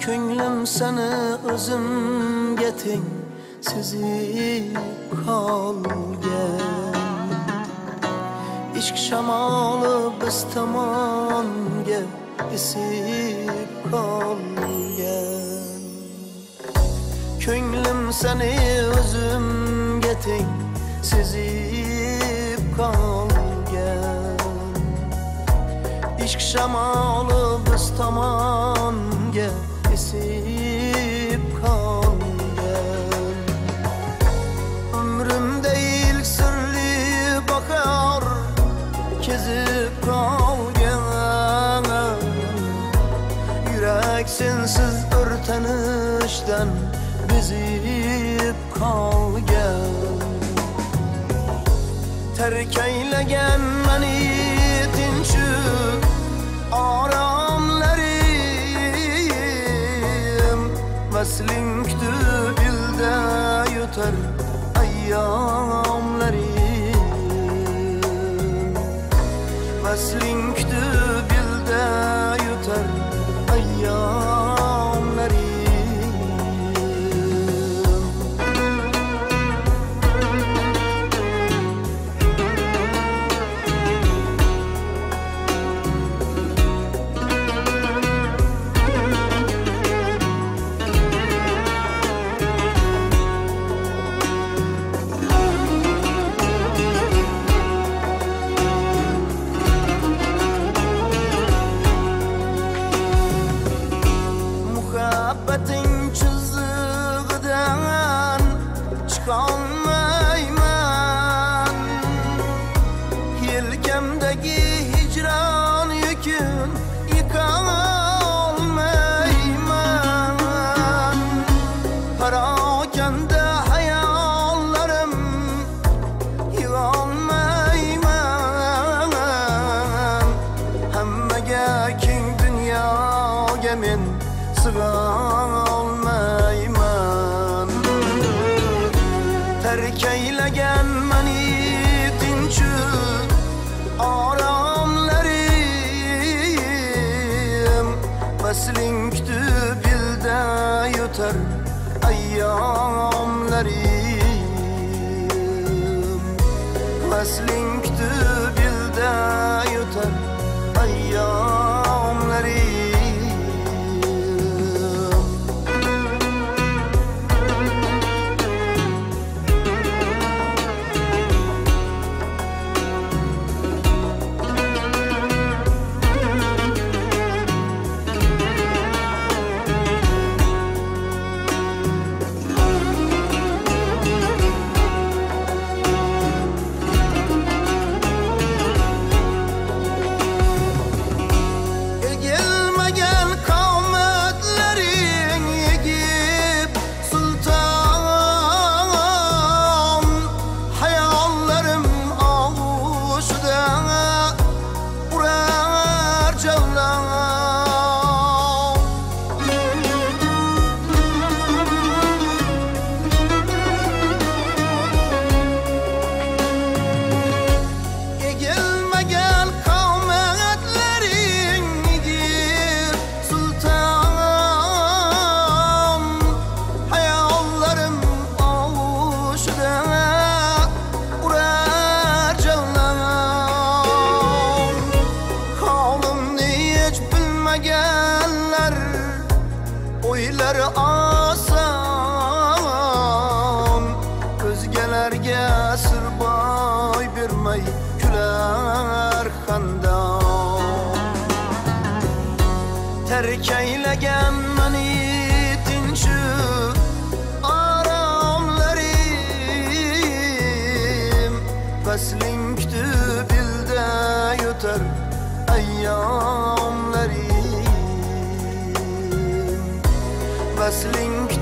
Ko'nglim seni o'zimga teng sezib qolgan ishq shamoli biz tomonga esib qolgan ko'nglim seni o'zimga teng sezib qolgan ishq shamoli biz tomonga kezib qolgan yurak sensiz bir tanishdan bezib qolgan terk aylagan mani Wrestling muhabbating chizig'idan chiqolmayman. Yelkamdagi hijron yukin yiqolmayman. Parokanda hayollarim yig'olmayman. Hammaga keng dunyoga men sig'an olmayman Terk eylegan meni tinchu oromlarim Masling kutib yilda yutar ayyomlarim Masling bilmegenler Oylar asan Özgelerge sır boy bermey Küler xandon terk aylagan mani tinchib oromlarim vasling kutib ilda yutar ayyomlarim hustling